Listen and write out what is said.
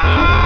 Ah!